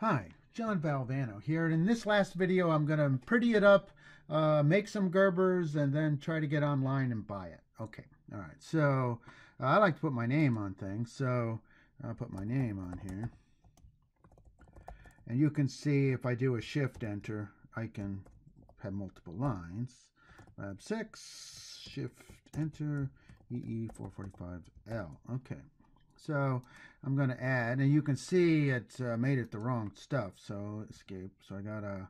Hi, John Valvano here, and in this last video I'm going to pretty it up, uh, make some Gerbers, and then try to get online and buy it. Okay, all right, so uh, I like to put my name on things, so I'll put my name on here. And you can see if I do a shift enter, I can have multiple lines. Lab 6, shift enter, EE445L. Okay, so I'm going to add, and you can see it uh, made it the wrong stuff. So escape. So I gotta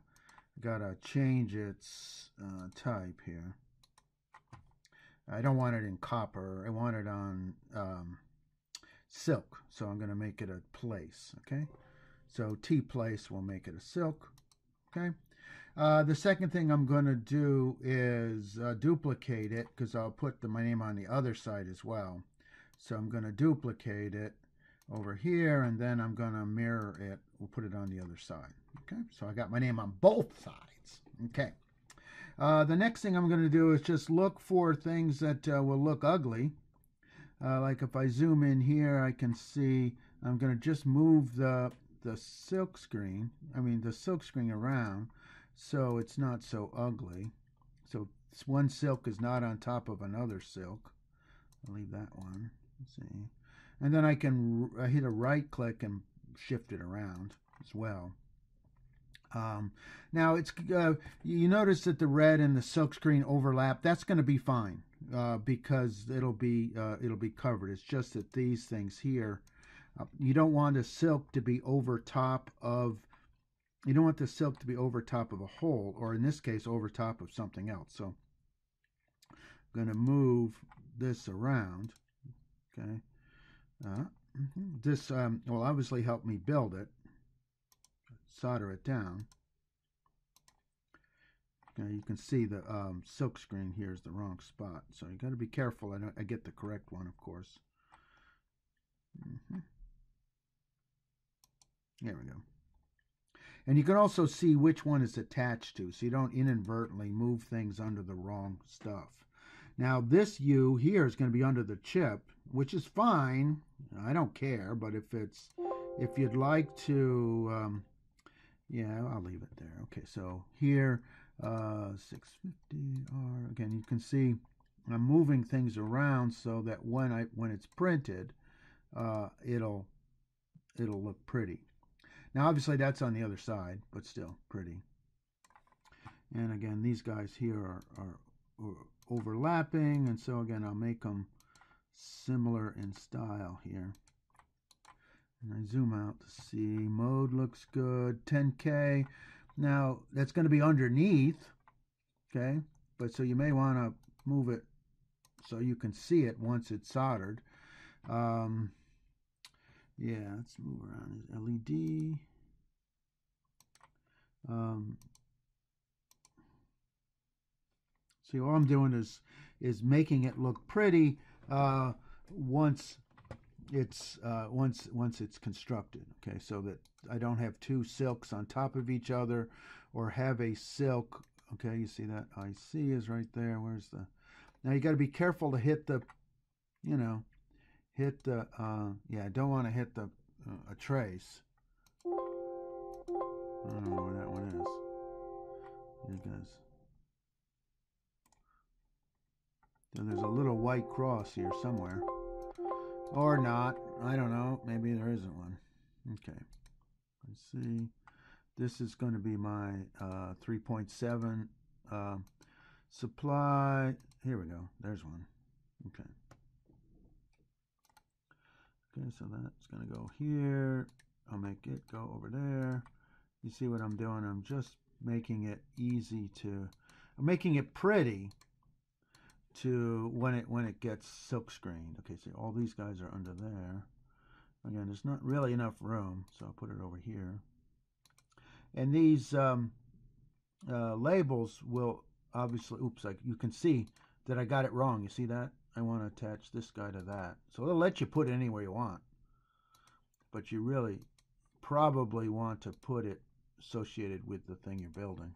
gotta change its uh, type here. I don't want it in copper. I want it on um, silk. So I'm going to make it a place. Okay. So T place will make it a silk. Okay. Uh, the second thing I'm going to do is uh, duplicate it because I'll put the, my name on the other side as well. So I'm going to duplicate it over here and then I'm going to mirror it. We'll put it on the other side. Okay, so I got my name on both sides. Okay. Uh, the next thing I'm going to do is just look for things that uh, will look ugly. Uh, like if I zoom in here, I can see I'm going to just move the the silk screen, I mean the silk screen around so it's not so ugly. So one silk is not on top of another silk. I'll leave that one. See. And then I can hit a right click and shift it around as well. Um, now it's uh, you notice that the red and the silk screen overlap. That's going to be fine uh, because it'll be uh, it'll be covered. It's just that these things here, uh, you don't want a silk to be over top of. You don't want the silk to be over top of a hole, or in this case, over top of something else. So I'm going to move this around. Okay. Uh, mm-hmm. This um, will obviously help me build it. Solder it down. Now you can see the um, silk screen here is the wrong spot. So you got to be careful. I, I, get the correct one, of course. Mm -hmm. There we go. And you can also see which one is attached to, so you don't inadvertently move things under the wrong stuff. Now this U here is going to be under the chip, which is fine. I don't care, but if it's, if you'd like to, um, yeah, I'll leave it there. Okay, so here, uh, 650R, again, you can see I'm moving things around so that when I, when it's printed, uh, it'll, it'll look pretty. Now, obviously that's on the other side, but still pretty. And again, these guys here are, are, are overlapping. And so again, I'll make them similar in style here. And I zoom out to see mode looks good. 10K. Now that's going to be underneath. Okay. But so you may want to move it so you can see it once it's soldered. Um, yeah, let's move around. LED. Um, See, all I'm doing is is making it look pretty uh, once it's uh, once once it's constructed. Okay, so that I don't have two silks on top of each other, or have a silk. Okay, you see that IC is right there. Where's the? Now you got to be careful to hit the, you know, hit the. Uh, yeah, I don't want to hit the uh, a trace. I don't know where that one is. Here it goes. And there's a little white cross here somewhere. Or not. I don't know. Maybe there isn't one. Okay. Let's see. This is going to be my uh, 3.7 uh, supply. Here we go. There's one. Okay. Okay, so that's going to go here. I'll make it go over there. You see what I'm doing? I'm just making it easy to, I'm making it pretty to when it when it gets silk screened. Okay, see all these guys are under there. Again, there's not really enough room, so I'll put it over here. And these um, uh, labels will obviously, oops, like you can see that I got it wrong. You see that? I want to attach this guy to that. So it'll let you put it anywhere you want. But you really probably want to put it associated with the thing you're building.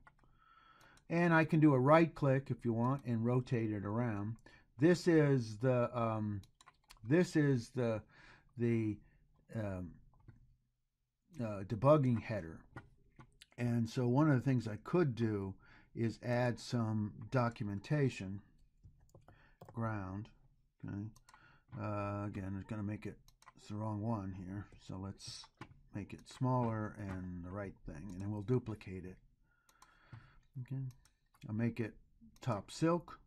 And I can do a right click if you want and rotate it around. This is the um, this is the the um, uh, debugging header. And so one of the things I could do is add some documentation ground. Okay. Uh, again, it's going to make it, it's the wrong one here. So let's make it smaller and the right thing. And then we'll duplicate it. Okay. I'll make it top silk.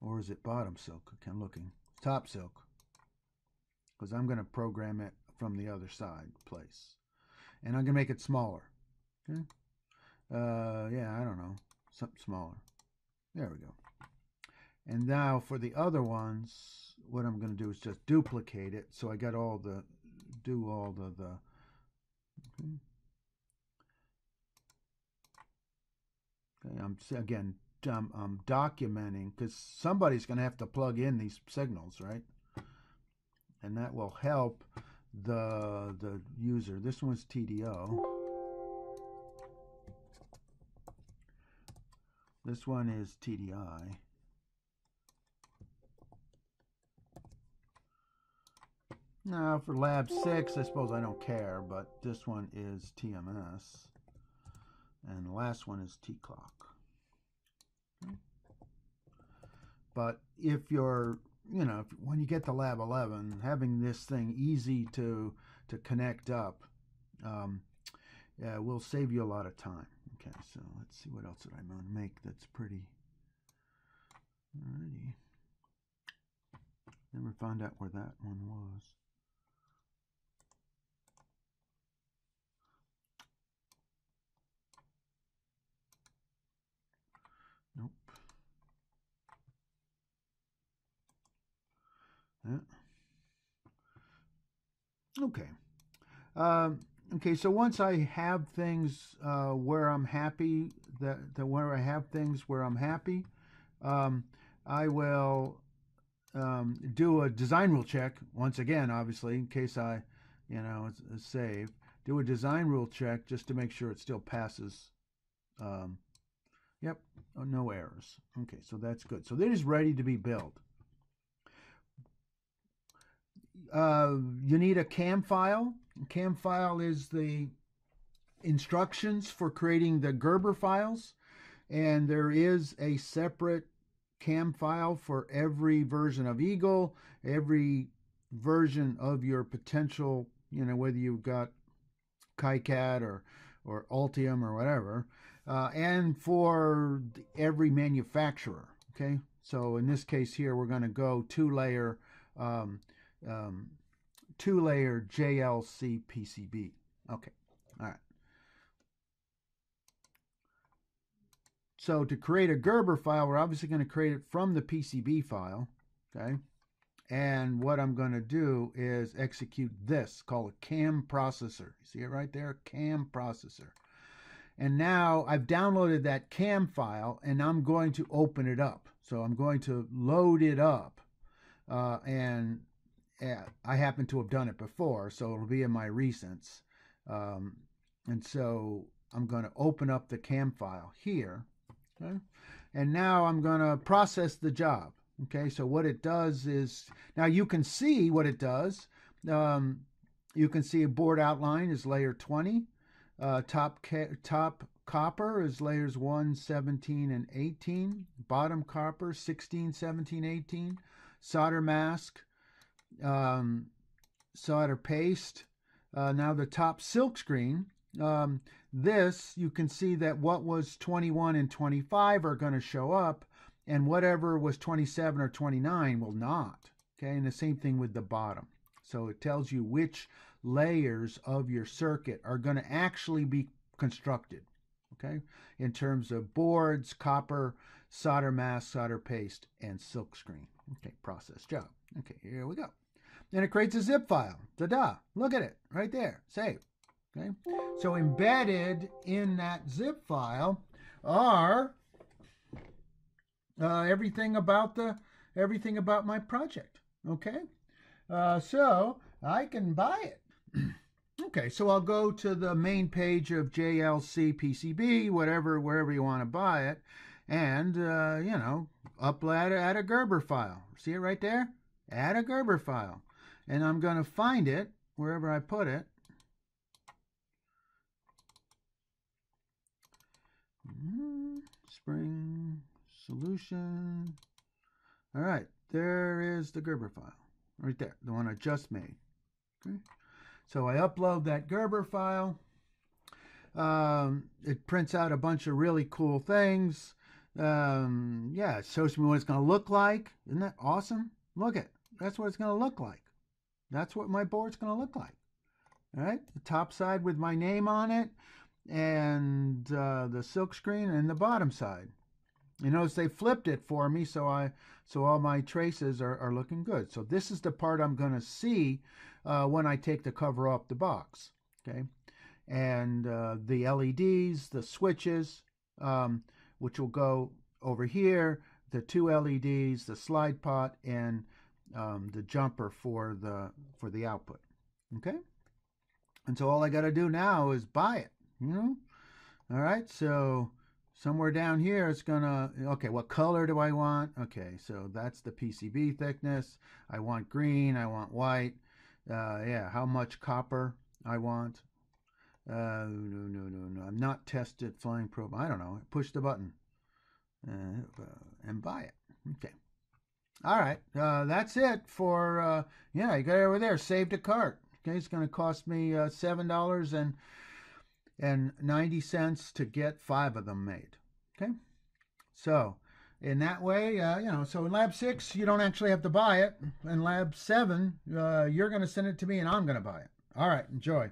Or is it bottom silk? Okay, I'm looking. Top silk. Because I'm going to program it from the other side place. And I'm going to make it smaller. Okay. Uh, yeah, I don't know. Something smaller. There we go. And now for the other ones, what I'm going to do is just duplicate it. So I got all the, do all the, the, okay. Okay, I'm again, I'm, I'm documenting because somebody's going to have to plug in these signals, right? And that will help the the user. This one's TDO. This one is TDI. Now for lab 6, I suppose I don't care, but this one is TMS. And the last one is T-clock. But if you're, you know, if, when you get to lab 11, having this thing easy to, to connect up um, yeah, will save you a lot of time. Okay, so let's see what else did I want to make that's pretty. Alrighty. Never found out where that one was. Okay. Um, okay, so once I have things uh, where I'm happy, that, that where I have things where I'm happy, um, I will um, do a design rule check once again, obviously, in case I, you know, it's save. Do a design rule check just to make sure it still passes. Um, yep, oh, no errors. Okay, so that's good. So is ready to be built. Uh, you need a CAM file. CAM file is the instructions for creating the Gerber files, and there is a separate CAM file for every version of Eagle, every version of your potential, you know, whether you've got KiCad or, or Altium or whatever, uh, and for every manufacturer. Okay, so in this case here, we're going to go two layer, um, um, two layer JLC PCB. Okay, all right. So to create a Gerber file, we're obviously going to create it from the PCB file, okay? And what I'm going to do is execute this, called a CAM processor. You see it right there? CAM processor. And now I've downloaded that CAM file, and I'm going to open it up. So I'm going to load it up. Uh, and I happen to have done it before, so it'll be in my recents. Um, and so I'm going to open up the CAM file here. Okay? And now I'm going to process the job. Okay, so what it does is, now you can see what it does. Um, you can see a board outline is layer 20. Uh, top, top copper is layers 1, 17, and 18. Bottom copper, 16, 17, 18. Solder mask, um, solder paste. Uh, now the top silk screen um, this, you can see that what was 21 and 25 are going to show up, and whatever was 27 or 29 will not. Okay, and the same thing with the bottom. So it tells you which layers of your circuit are going to actually be constructed. Okay, in terms of boards, copper, solder mask, solder paste, and silk screen. Okay, process job. Okay, here we go. And it creates a zip file. Ta-da! Look at it right there. Save. Okay, so embedded in that zip file are uh, everything about the everything about my project. Okay, uh, so I can buy it. okay, so I'll go to the main page of JLC PCB, whatever, wherever you want to buy it, and uh, you know, upload add a Gerber file. See it right there? Add a Gerber file, and I'm going to find it wherever I put it. Hmm, spring solution. All right, there is the Gerber file right there, the one I just made. Okay. So I upload that Gerber file. Um, it prints out a bunch of really cool things. Um, yeah, it shows me what it's going to look like. Isn't that awesome? Look at That's what it's going to look like. That's what my board's going to look like. All right, the top side with my name on it, and uh, the silk screen, and the bottom side. You notice they flipped it for me, so I so all my traces are, are looking good. So this is the part I'm going to see uh, when I take the cover off the box. Okay, and uh, the LEDs, the switches, um, which will go over here, the two LEDs, the slide pot, and um, the jumper for the for the output. Okay, and so all I got to do now is buy it. You know, all right. So somewhere down here it's gonna okay what color do I want? Okay so that's the PCB thickness. I want green I want white. Uh, yeah how much copper I want? Uh, no no no no. I'm not tested flying probe. I don't know. Push the button uh, and buy it okay all right uh, that's it for uh, yeah you got it over there saved a cart okay it's gonna cost me uh, seven dollars and and 90 cents to get five of them made. Okay? So, in that way, uh, you know, so in lab six, you don't actually have to buy it. In lab seven, uh, you're going to send it to me and I'm going to buy it. All right, enjoy.